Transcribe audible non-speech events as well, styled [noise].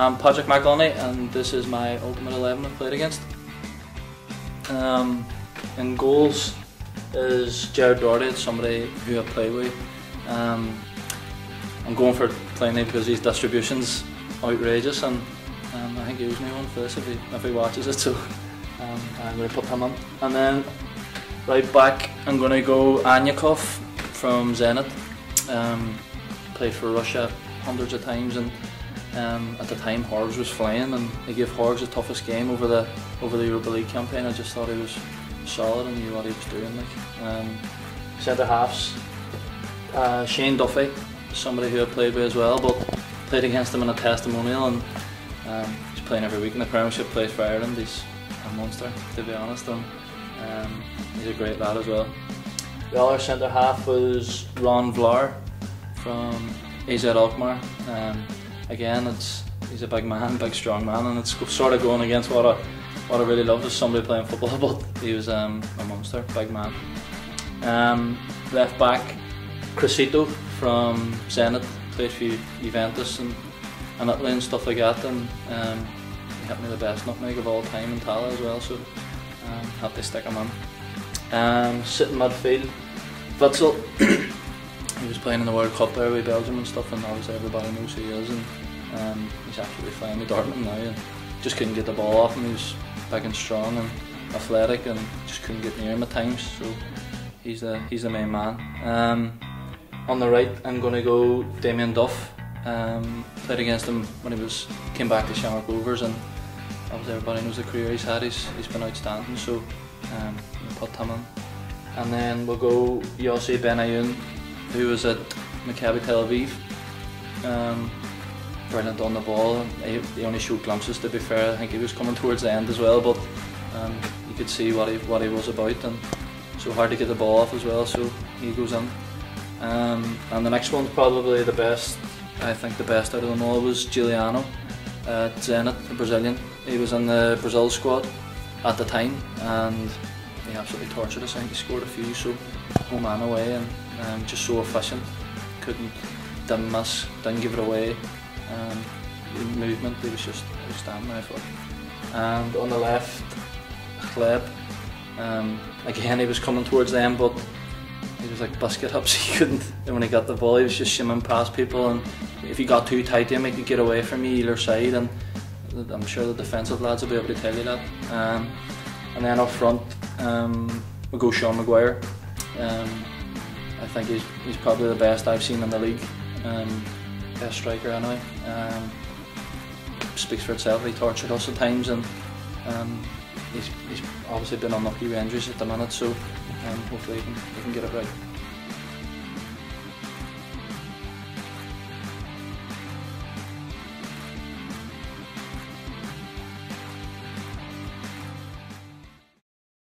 I'm Patrick McEleney and this is my Ultimate 11 I've played against. Um, in goals is Gerard Doherty, somebody who I play with. Um, I'm going for Pliny because his distribution's outrageous and um, I think he owes me one for this if he, if he watches it [laughs] so um, I'm going to put him on. And then right back I'm going to go Anyukov from Zenit. Um, played for Russia hundreds of times and um, at the time Horgs was flying and he gave Horgs the toughest game over the over the Europa League campaign. I just thought he was solid and knew what he was doing. Like um, centre halves, uh, Shane Duffy, somebody who I played with as well, but played against him in a testimonial and um, he's playing every week in the Premiership. Plays for Ireland. He's a monster to be honest, and um, he's a great lad as well. The other centre half was Ron Vlaar from AZ Alkmaar. Um, again, it's he's a big man, big strong man, and it's sort of going against what I what I really loved as somebody playing football. [laughs] But he was um, a monster, big man. Um, left back, Criscito from Zenit, played for Juventus and, and Italy and stuff like that, and um, he hit me the best nutmeg of all time in Tallaght as well, so um, had to stick him on. Um, sitting midfield, Witsel. [clears throat] he was playing in the World Cup there with Belgium and stuff, and obviously everybody knows who he is, and um, he's absolutely flying with Dortmund now, and just couldn't get the ball off him. He was big and strong and athletic, and just couldn't get near him at times. So he's the he's the main man. Um, on the right, I'm going to go Damien Duff. Um, played against him when he was came back to Shamrock Rovers, and obviously everybody knows the career he's had. He's, he's been outstanding, so um, put him in. And then we'll go Yossi Benayoun, who was at Maccabi Tel Aviv. Um, brilliant on the ball. He, he, only showed glimpses to be fair. I think he was coming towards the end as well, but um, you could see what he what he was about, and so hard to get the ball off as well. So he goes in. Um, and the next one's probably the best. I think the best out of them all was Giuliano at Zenit, the Brazilian. He was in the Brazil squad at the time, and he absolutely tortured us. I think he scored a few, so home and away, and um, just so efficient. Couldn't, didn't miss, didn't give it away. Um, movement, he was just outstanding, I thought. And on the left, Hleb. Um, again, he was coming towards them, but he was like biscuit hips. [laughs] He couldn't. And when he got the ball, he was just shimming past people, and if he got too tight to him, he could get away from you either side. And I'm sure the defensive lads will be able to tell you that. Um, and then up front, um, we go Sean Maguire. Um, I think he's, he's probably the best I've seen in the league. Um, best striker anyway. Um, speaks for itself. He tortured us at times, and um, he's, he's obviously been unlucky with injuries at the minute. So um, hopefully he can, he can get it right.